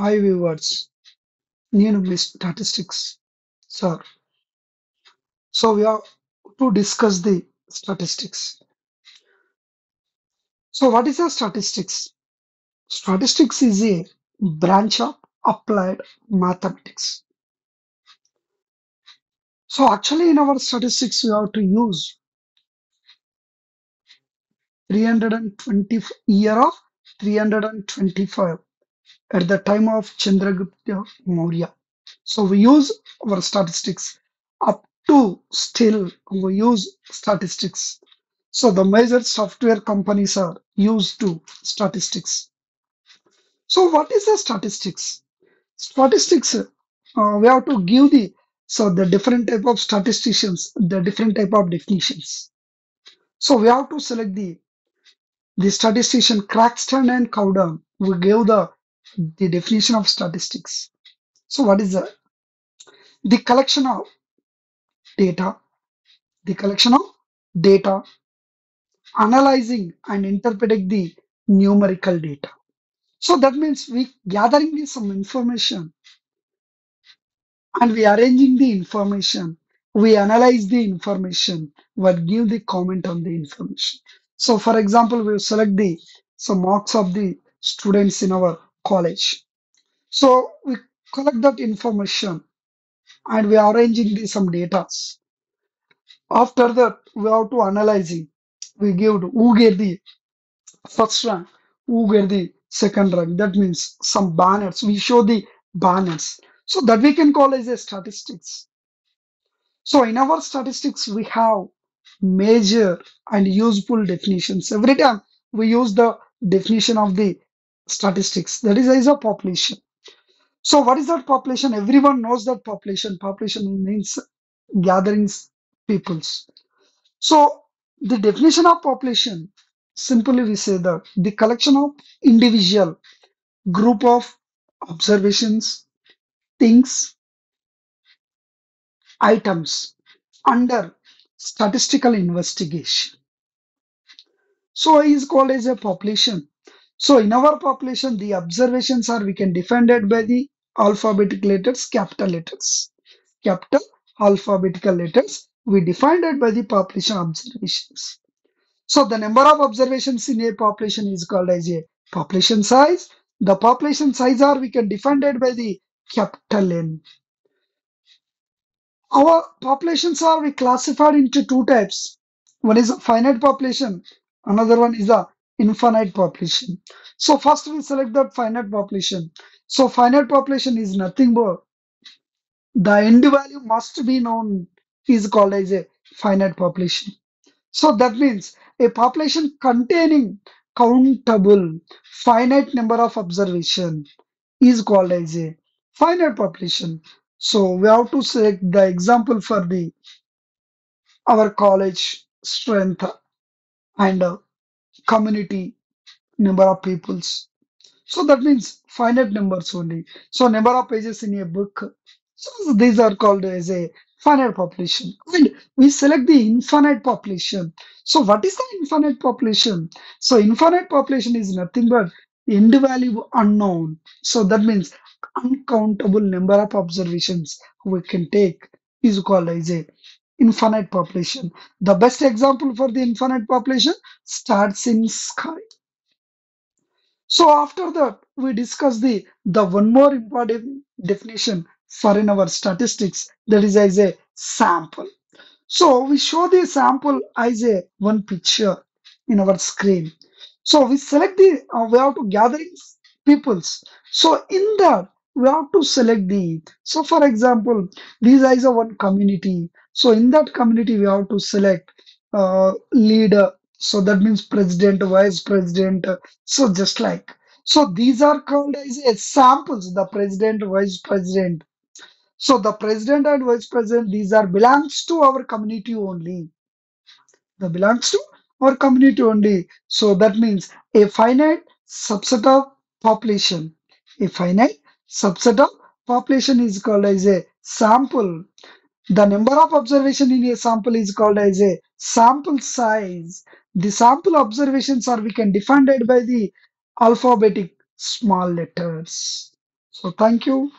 Hi viewers, నేను మీ statistics sir. So we are to discuss the statistics. So what is a statistics? Statistics is a branch of applied mathematics. So actually in our statistics we have to use 320 year of 325 at the time of Chandragupta Maurya. So we use our statistics up to still we use statistics. So the major software companies are used to statistics. So what is the statistics? Statistics, uh, we have to give the so the different type of statisticians, the different type of definitions. So we have to select the the statistician Croxton and Cowden. We gave the the definition of statistics. So what is the the collection of data? The collection of data, analyzing and interpreting the numerical data. So that means we gathering the some information and we arranging the information. We analyze the information, but give the comment on the information. So for example, we select the some marks of the students in our college. So we collect that information and we are arranging some data. After that, we have to analyzing. We give who get the first rank, who get the second rank. That means some banners. We show the banners. So that we can call as a statistics. So in our statistics, we have major and useful definitions. Every time we use the definition of the statistics, that is is a population. So what is that population? Everyone knows that population. Population means gatherings, peoples. So the definition of population, simply we say that the collection of individual group of observations, things, items under statistical investigation. So is called as a population. So in our population, the observations are we can define it by the alphabetic letters, capital letters. Capital alphabetical letters. We defined it by the population observations. So the number of observations in a population is called as a population size. The population size are we can define it by the capital N. Our populations are we classified into two types. One is a finite population, another one is a infinite population. So first we select that finite population. So finite population is nothing but the end value must be known is called as a finite population. So that means a population containing countable finite number of observation is called as a finite population. So we have to select the example for the our college strength and community number of peoples. So that means finite numbers only. So number of pages in a book. So these are called as a finite population. And we select the infinite population. So what is the infinite population? So infinite population is nothing but end value unknown. So that means uncountable number of observations we can take is called as a infinite population. The best example for the infinite population starts in sky. So after that, we discuss the the one more important definition for in our statistics that is as a sample. So we show the sample as a one picture in our screen. So we select the uh, we have to gather peoples. So in that we have to select the so for example these is a one community. So in that community we have to select uh, leader. So that means president, vice president. So just like so these are called as samples. The president, vice president. So the president and vice president, these are belongs to our community only. The belongs to our community only. So that means a finite subset of population. A finite subset of population is called as a sample. The number of observation in a sample is called as a sample size. The sample observations are we can define it by the alphabetic small letters. So thank you.